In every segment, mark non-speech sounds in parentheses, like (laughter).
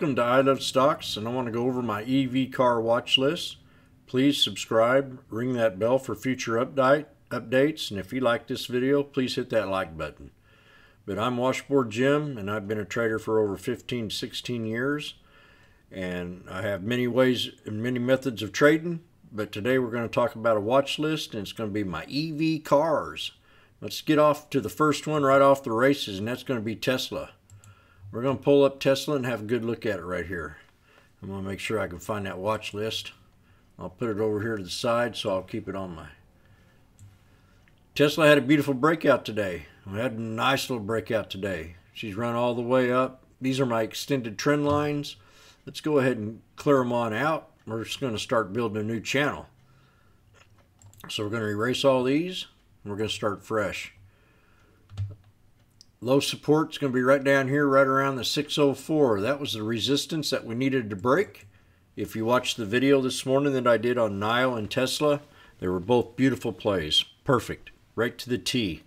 Welcome to I Love Stocks, and I want to go over my EV car watch list. Please subscribe, ring that bell for future update updates, and if you like this video, please hit that like button. But I'm Washboard Jim, and I've been a trader for over 15, 16 years, and I have many ways and many methods of trading. But today we're going to talk about a watch list, and it's going to be my EV cars. Let's get off to the first one right off the races, and that's going to be Tesla. We're going to pull up Tesla and have a good look at it right here. I'm going to make sure I can find that watch list. I'll put it over here to the side so I'll keep it on my... Tesla had a beautiful breakout today. We had a nice little breakout today. She's run all the way up. These are my extended trend lines. Let's go ahead and clear them on out. We're just going to start building a new channel. So we're going to erase all these. we're going to start fresh. Low support is going to be right down here, right around the 604. That was the resistance that we needed to break. If you watched the video this morning that I did on NIO and Tesla, they were both beautiful plays. Perfect. Right to the T.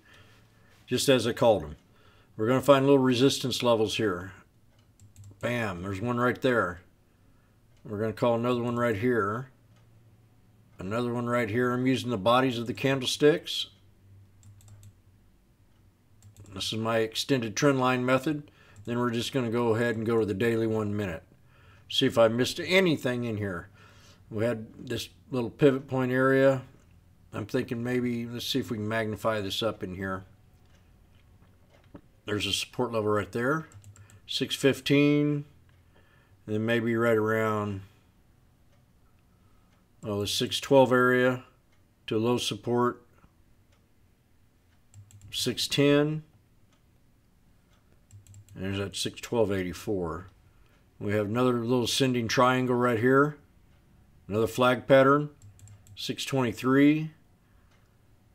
Just as I called them. We're going to find little resistance levels here. Bam. There's one right there. We're going to call another one right here. Another one right here. I'm using the bodies of the candlesticks. This is my extended trend line method. Then we're just going to go ahead and go to the daily one minute. See if I missed anything in here. We had this little pivot point area. I'm thinking maybe, let's see if we can magnify this up in here. There's a support level right there. 615. And then maybe right around, oh, the 612 area to low support. 610 and there's that 61284. We have another little ascending triangle right here. Another flag pattern. 623.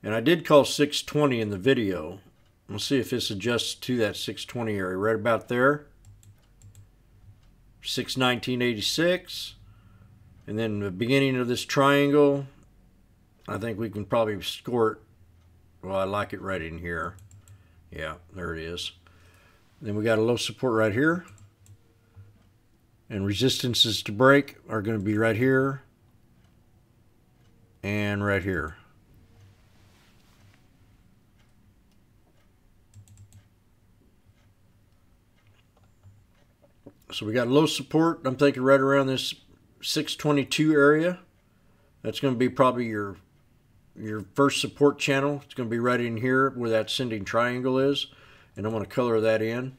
And I did call 620 in the video. We'll see if this adjusts to that 620 area. Right about there. 61986. And then the beginning of this triangle, I think we can probably score it. Well, I like it right in here. Yeah, there it is. Then we got a low support right here. And resistances to break are going to be right here and right here. So we got low support. I'm thinking right around this 622 area. That's going to be probably your your first support channel. It's going to be right in here where that ascending triangle is and I'm going to color that in.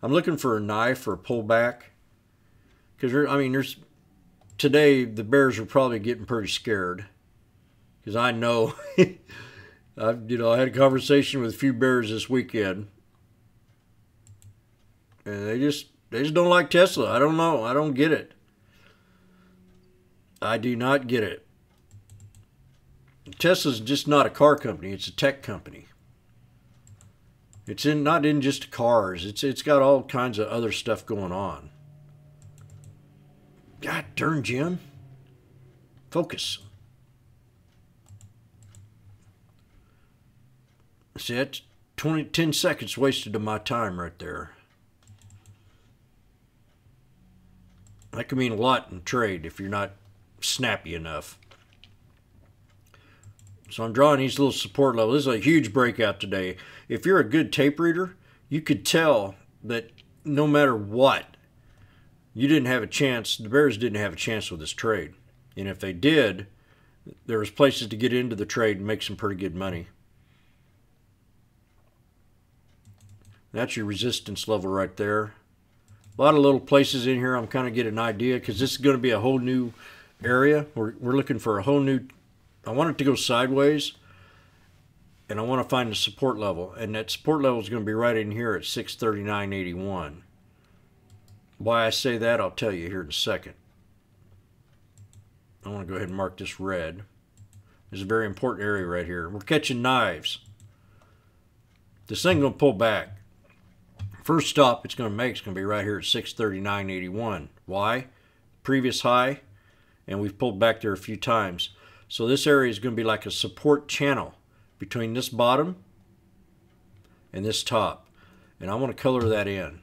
I'm looking for a knife or a pullback because I mean there's today the bears are probably getting pretty scared because I know (laughs) I you know I had a conversation with a few bears this weekend and they just they just don't like Tesla. I don't know. I don't get it. I do not get it. Tesla's just not a car company, it's a tech company. It's in not in just cars. It's it's got all kinds of other stuff going on. God darn, Jim. Focus. See, that's 20, 10 seconds wasted of my time right there. That can mean a lot in trade if you're not snappy enough. So I'm drawing these little support levels. This is a huge breakout today. If you're a good tape reader, you could tell that no matter what, you didn't have a chance. The Bears didn't have a chance with this trade. And if they did, there was places to get into the trade and make some pretty good money. That's your resistance level right there. A lot of little places in here I'm kind of getting an idea because this is going to be a whole new area. We're, we're looking for a whole new I want it to go sideways and I want to find the support level. And that support level is going to be right in here at 639.81. Why I say that, I'll tell you here in a second. I want to go ahead and mark this red. This is a very important area right here. We're catching knives. This thing going to pull back. First stop it's going to make is going to be right here at 639.81. Why? Previous high, and we've pulled back there a few times. So this area is going to be like a support channel between this bottom and this top. And I want to color that in.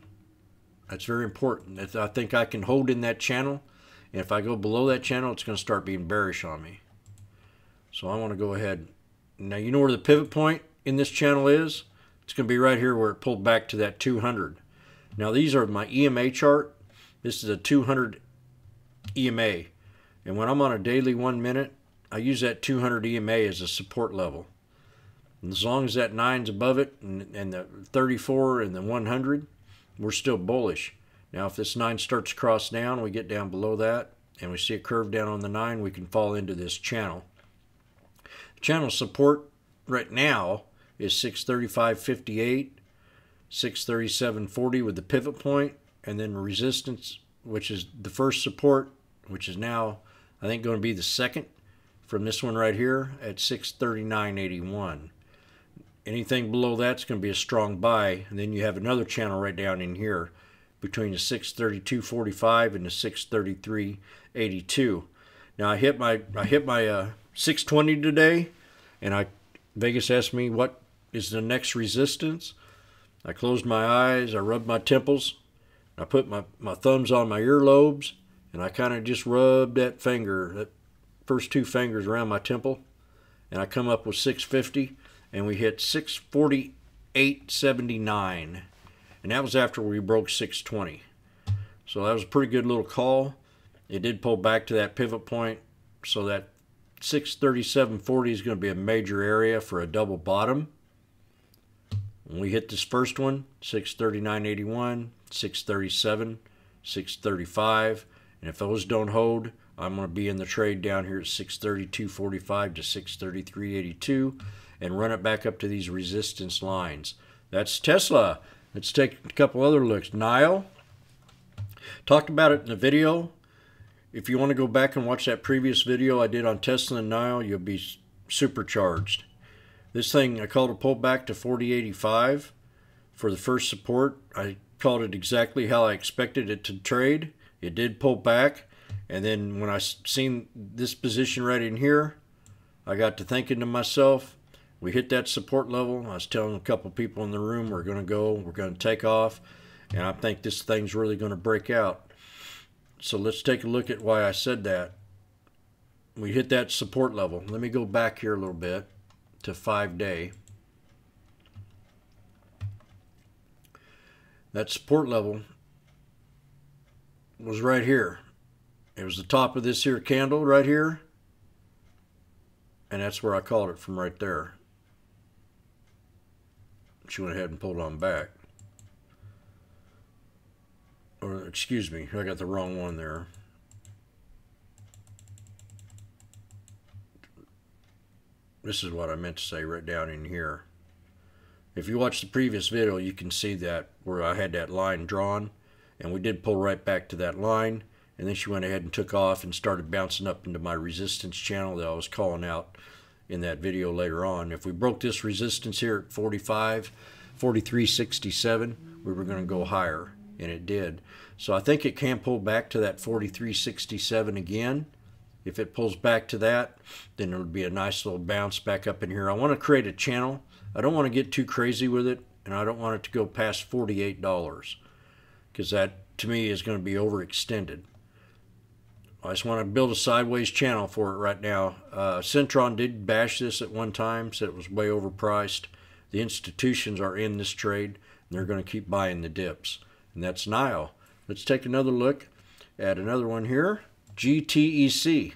That's very important. I think I can hold in that channel. And if I go below that channel, it's going to start being bearish on me. So I want to go ahead. Now, you know where the pivot point in this channel is? It's going to be right here where it pulled back to that 200. Now, these are my EMA chart. This is a 200 EMA. And when I'm on a daily one minute, I use that 200 EMA as a support level. And as long as that nine's above it and, and the 34 and the 100, we're still bullish. Now, if this 9 starts to cross down, we get down below that, and we see a curve down on the 9, we can fall into this channel. channel support right now is 635.58, 637.40 with the pivot point, and then resistance, which is the first support, which is now, I think, going to be the second from this one right here at 639.81 anything below that's going to be a strong buy and then you have another channel right down in here between the 632.45 and the 633.82 now I hit my I hit my uh, 620 today and I Vegas asked me what is the next resistance? I closed my eyes I rubbed my temples I put my, my thumbs on my earlobes and I kind of just rubbed that finger that first two fingers around my temple and I come up with 650 and we hit 648.79 and that was after we broke 620 so that was a pretty good little call. It did pull back to that pivot point so that 637.40 is going to be a major area for a double bottom. When we hit this first one 639.81 637 635 and if those don't hold I'm going to be in the trade down here at 632.45 to 633.82 and run it back up to these resistance lines. That's Tesla. Let's take a couple other looks. NIO, talked about it in the video. If you want to go back and watch that previous video I did on Tesla and NIO, you'll be supercharged. This thing, I called a pullback to 4085 for the first support. I called it exactly how I expected it to trade. It did pull back. And then when I seen this position right in here, I got to thinking to myself, we hit that support level. I was telling a couple people in the room we're going to go, we're going to take off, and I think this thing's really going to break out. So let's take a look at why I said that. We hit that support level. Let me go back here a little bit to five day. That support level was right here. It was the top of this here candle right here. And that's where I called it from right there she went ahead and pulled on back. Or, excuse me, I got the wrong one there. This is what I meant to say right down in here. If you watch the previous video, you can see that where I had that line drawn, and we did pull right back to that line, and then she went ahead and took off and started bouncing up into my resistance channel that I was calling out in that video later on. If we broke this resistance here at 45, 43.67, we were going to go higher, and it did. So I think it can pull back to that 43.67 again. If it pulls back to that, then it would be a nice little bounce back up in here. I want to create a channel. I don't want to get too crazy with it, and I don't want it to go past $48 because that, to me, is going to be overextended. I just want to build a sideways channel for it right now. Uh, Citron did bash this at one time, said it was way overpriced. The institutions are in this trade, and they're going to keep buying the dips. And that's NIO. Let's take another look at another one here, GTEC.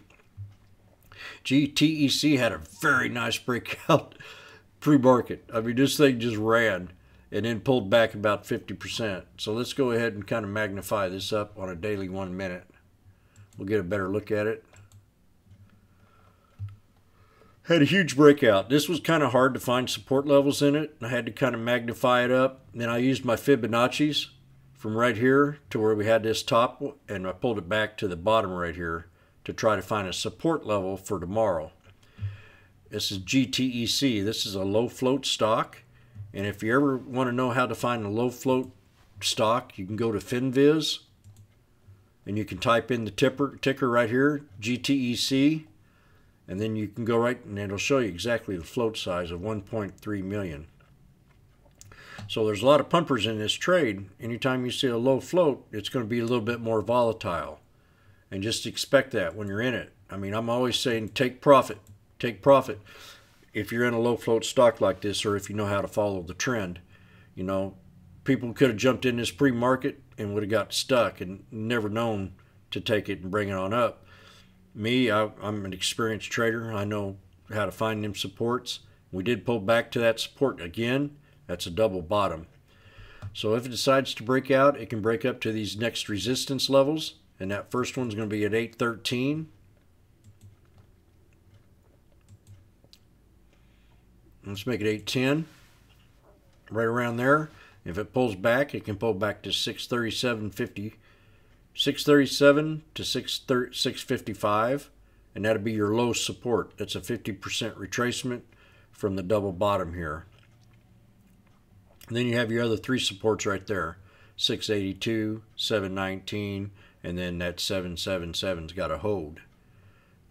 GTEC had a very nice breakout (laughs) pre-market. I mean, this thing just ran and then pulled back about 50%. So let's go ahead and kind of magnify this up on a daily one minute. We'll get a better look at it. Had a huge breakout. This was kind of hard to find support levels in it. I had to kind of magnify it up. Then I used my Fibonacci's from right here to where we had this top and I pulled it back to the bottom right here to try to find a support level for tomorrow. This is GTEC. This is a low float stock. And if you ever want to know how to find a low float stock, you can go to FinViz and you can type in the tipper, ticker right here, GTEC, and then you can go right and it'll show you exactly the float size of 1.3 million. So there's a lot of pumpers in this trade. Anytime you see a low float, it's going to be a little bit more volatile. And just expect that when you're in it. I mean, I'm always saying take profit. Take profit if you're in a low float stock like this or if you know how to follow the trend. You know, people could have jumped in this pre-market and would have got stuck and never known to take it and bring it on up. Me, I, I'm an experienced trader. I know how to find them supports. We did pull back to that support again that's a double bottom. So if it decides to break out, it can break up to these next resistance levels. And that first one's going to be at 813. Let's make it 810. Right around there. If it pulls back, it can pull back to 637.50. 637 to 655 and that'll be your low support. That's a 50% retracement from the double bottom here. And then you have your other three supports right there 682, 719, and then that 777's got a hold.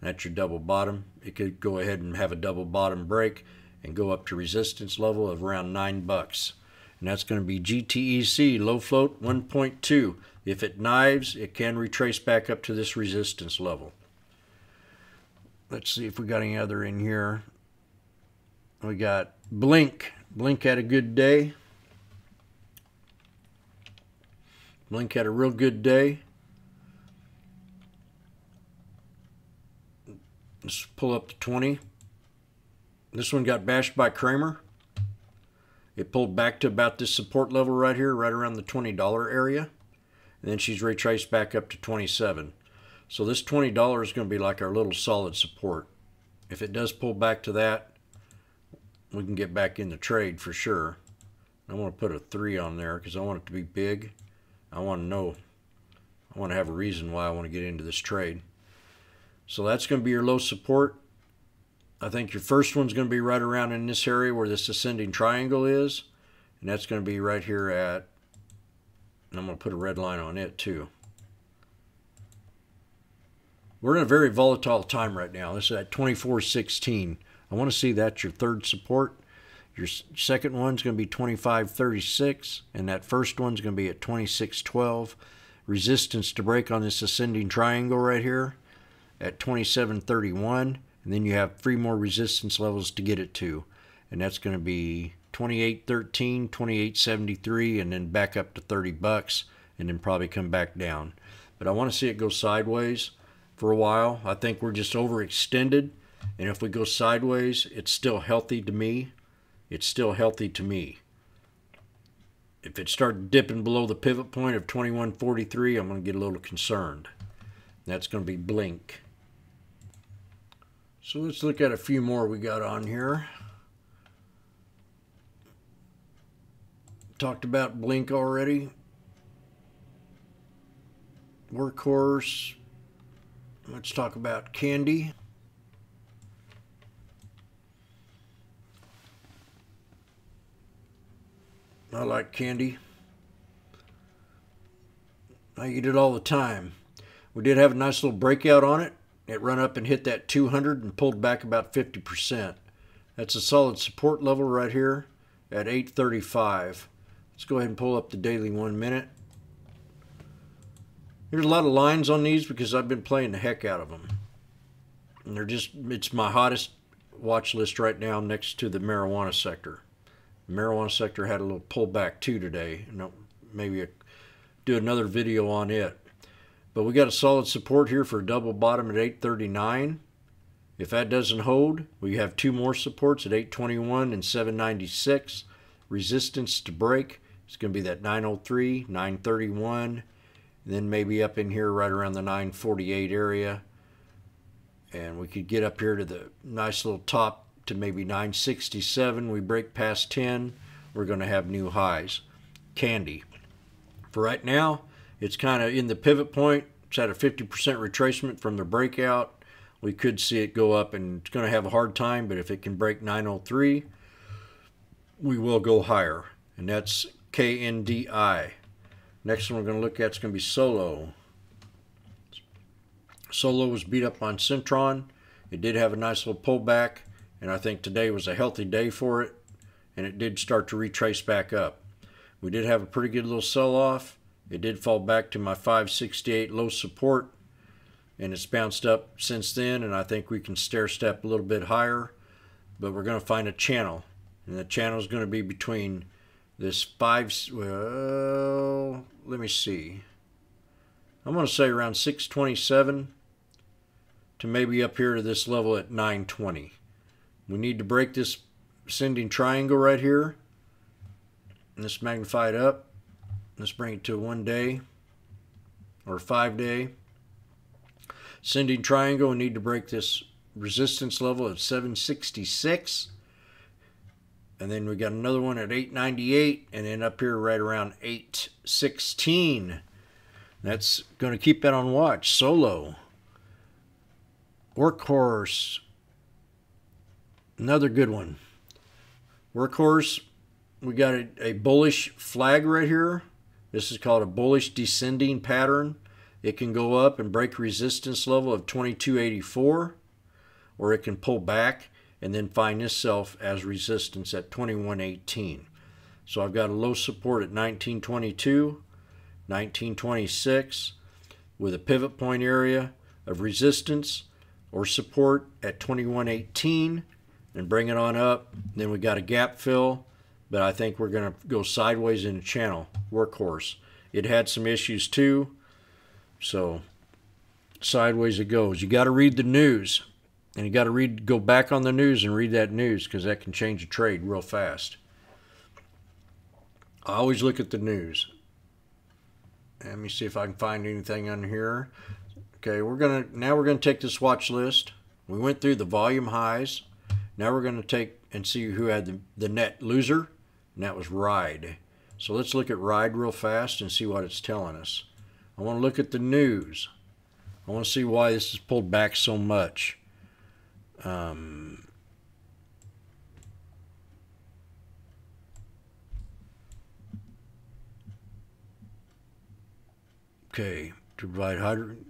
That's your double bottom. It could go ahead and have a double bottom break and go up to resistance level of around 9 bucks. And that's going to be GTEC low float 1.2. If it knives, it can retrace back up to this resistance level. Let's see if we got any other in here. We got Blink. Blink had a good day. Blink had a real good day. Let's pull up to 20. This one got bashed by Cramer. It pulled back to about this support level right here, right around the $20 area. And then she's retraced back up to 27. So this $20 is going to be like our little solid support. If it does pull back to that, we can get back in the trade for sure. I want to put a 3 on there because I want it to be big. I want to know, I want to have a reason why I want to get into this trade. So that's going to be your low support. I think your first one's going to be right around in this area where this ascending triangle is. And that's going to be right here at, I'm going to put a red line on it too. We're in a very volatile time right now. This is at 24.16. I want to see that's your third support. Your second one's going to be 2536, and that first one's going to be at 2612. Resistance to break on this ascending triangle right here at 2731, and then you have three more resistance levels to get it to, and that's going to be 2813, 2873, and then back up to 30 bucks, and then probably come back down. But I want to see it go sideways for a while. I think we're just overextended, and if we go sideways, it's still healthy to me it's still healthy to me. If it starts dipping below the pivot point of 2143, I'm going to get a little concerned. That's going to be blink. So let's look at a few more we got on here. Talked about blink already. Workhorse. Let's talk about Kandi. I like candy. I eat it all the time. We did have a nice little breakout on it. It run up and hit that 200 and pulled back about 50%. That's a solid support level right here at 835. Let's go ahead and pull up the daily one minute. There's a lot of lines on these because I've been playing the heck out of them. And they're just, it's my hottest watch list right now next to the marijuana sector marijuana sector had a little pullback too today. maybe a, do another video on it. But we got a solid support here for a double bottom at 839. If that doesn't hold, we have two more supports at 821 and 796. Resistance to break is going to be that 903, 931, then maybe up in here right around the 948 area. And we could get up here to the nice little top to maybe 967. We break past 10, we're going to have new highs. Kandi. For right now, it's kind of in the pivot point. It's at a 50% retracement from the breakout. We could see it go up and it's going to have a hard time, but if it can break 903, we will go higher. And that's KNDI. Next one we're going to look at is going to be Solo. Solo was beat up on Citron. It did have a nice little pullback and I think today was a healthy day for it, and it did start to retrace back up. We did have a pretty good little sell off. It did fall back to my 568 low support and it's bounced up since then and I think we can stair step a little bit higher but we're going to find a channel and the channel is going to be between this five well let me see. I'm going to say around 627 to maybe up here to this level at 920 we need to break this ascending triangle right here and let's magnify it up let's bring it to one day or five day. Ascending triangle we need to break this resistance level at 766 and then we got another one at 898 and then up here right around 816 that's going to keep that on watch solo workhorse. Another good one. Workhorse we got a, a bullish flag right here this is called a bullish descending pattern it can go up and break resistance level of 2284 or it can pull back and then find itself as resistance at 2118. So I've got a low support at 1922, 1926 with a pivot point area of resistance or support at 2118 and bring it on up. Then we got a gap fill, but I think we're going to go sideways in the channel, workhorse. It had some issues too, so sideways it goes. You got to read the news. And you got to read, go back on the news and read that news because that can change a trade real fast. I always look at the news. Let me see if I can find anything on here. Okay, we're gonna now we're gonna take this watch list. We went through the volume highs. Now we're gonna take and see who had the, the net loser, and that was Ride. So let's look at Ride real fast and see what it's telling us. I want to look at the news. I want to see why this is pulled back so much. Um, okay, to provide hydrogen.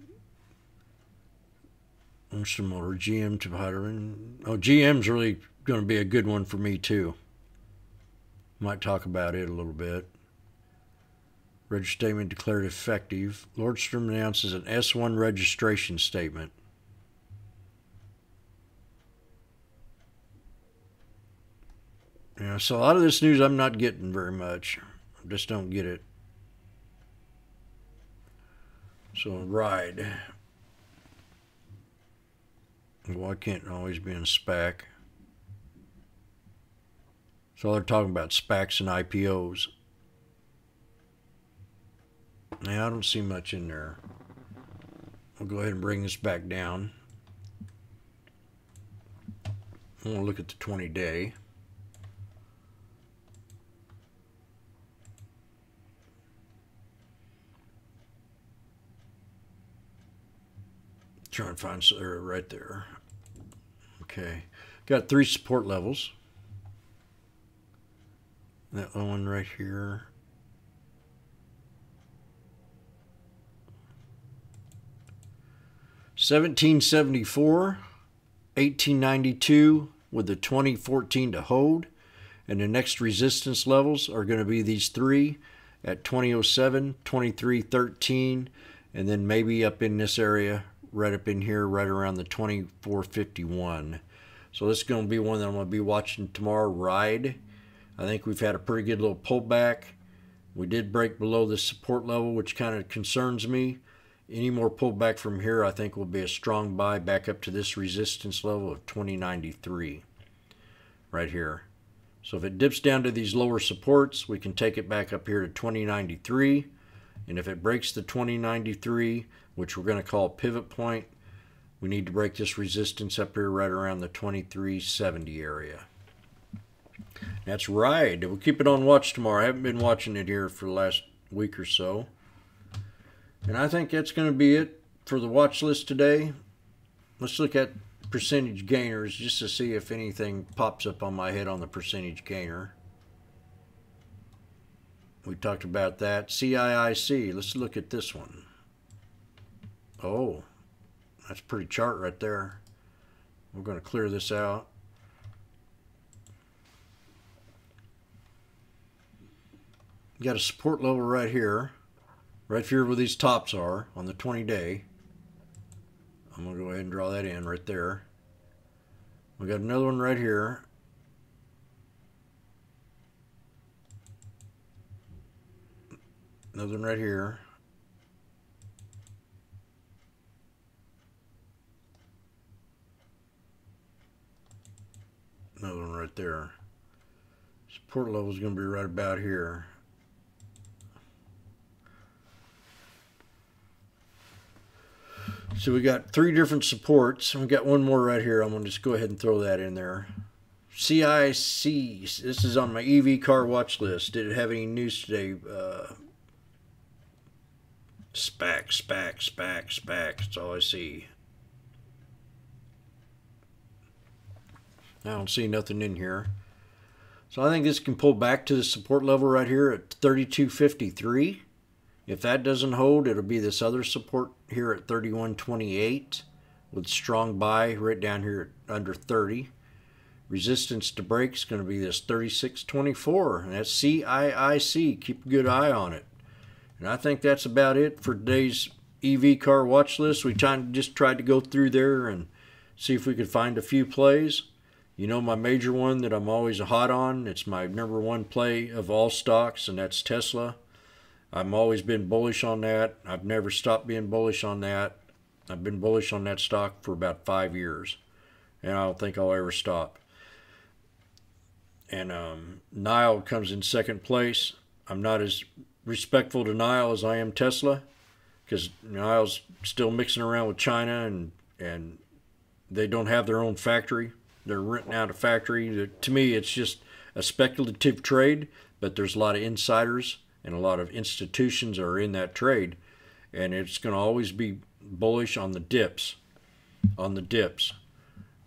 Some motor GM to hydrogen. Oh, GM's really going to be a good one for me too. Might talk about it a little bit. Register statement declared effective. Lordstown announces an S1 registration statement. Yeah, so a lot of this news I'm not getting very much. I just don't get it. So ride. Why can't always be in SPAC? So they're talking about SPACs and IPOs. Now I don't see much in there. I'll go ahead and bring this back down. I want to look at the 20 day. Try and find right there. Okay, got three support levels. That one right here. Seventeen seventy four, eighteen ninety two with the twenty fourteen to hold, and the next resistance levels are going to be these three at 2007, 2313, and then maybe up in this area right up in here, right around the 2451. So this is going to be one that I'm going to be watching tomorrow, Ride. I think we've had a pretty good little pullback. We did break below the support level, which kind of concerns me. Any more pullback from here, I think will be a strong buy back up to this resistance level of 2093 right here. So if it dips down to these lower supports, we can take it back up here to 2093. And if it breaks the 2093, which we're going to call pivot point, we need to break this resistance up here right around the 2370 area. That's right. We'll keep it on watch tomorrow. I haven't been watching it here for the last week or so. And I think that's going to be it for the watch list today. Let's look at percentage gainers just to see if anything pops up on my head on the percentage gainer. We talked about that. CIIC, let's look at this one. Oh, that's pretty chart right there. We're going to clear this out. Got a support level right here, right here where these tops are on the 20 day. I'm going to go ahead and draw that in right there. We got another one right here. Another one right here. Another one right there. Support level is going to be right about here. So we got three different supports. We got one more right here. I'm going to just go ahead and throw that in there. CIC. This is on my EV car watch list. Did it have any news today? Uh, SPAC, SPAC, SPAC, SPAC. That's all I see. I don't see nothing in here. So I think this can pull back to the support level right here at 3253. If that doesn't hold, it'll be this other support here at 3128 with strong buy right down here under 30. Resistance to break is going to be this 3624, and that's CIIC. Keep a good eye on it. And I think that's about it for today's EV car watch list. We just tried to go through there and see if we could find a few plays. You know my major one that I'm always hot on. It's my number one play of all stocks, and that's Tesla. I've always been bullish on that. I've never stopped being bullish on that. I've been bullish on that stock for about five years, and I don't think I'll ever stop. And um, NIO comes in second place. I'm not as respectful to NIO as I am Tesla, because NIO's still mixing around with China, and and they don't have their own factory. They're renting out a factory. To me, it's just a speculative trade, but there's a lot of insiders and a lot of institutions are in that trade, and it's going to always be bullish on the dips. On the dips,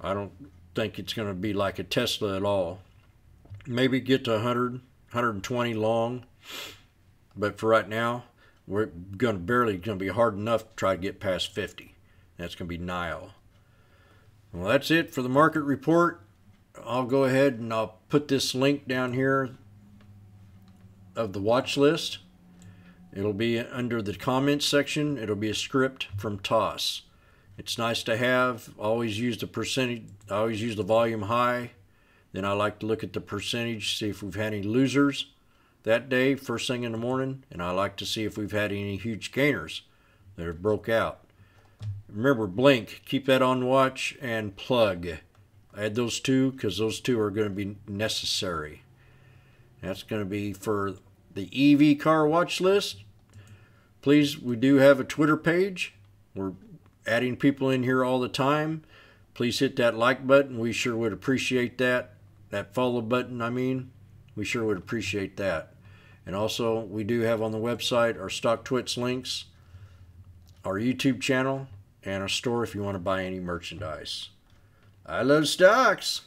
I don't think it's going to be like a Tesla at all. Maybe get to 100, 120 long, but for right now, we're going to barely going to be hard enough to try to get past 50. That's going to be NIO. Well, that's it for the market report. I'll go ahead and I'll put this link down here of the watch list. It'll be under the comments section. It'll be a script from TOS. It's nice to have. Always use the percentage. I always use the volume high. Then I like to look at the percentage, see if we've had any losers that day, first thing in the morning, and I like to see if we've had any huge gainers that have broke out. Remember, blink, keep that on watch, and plug. Add those two because those two are going to be necessary. That's going to be for the EV car watch list. Please, we do have a Twitter page. We're adding people in here all the time. Please hit that like button. We sure would appreciate that. That follow button, I mean. We sure would appreciate that. And also, we do have on the website our stock twits links, our YouTube channel, and our store if you want to buy any merchandise. I love stocks.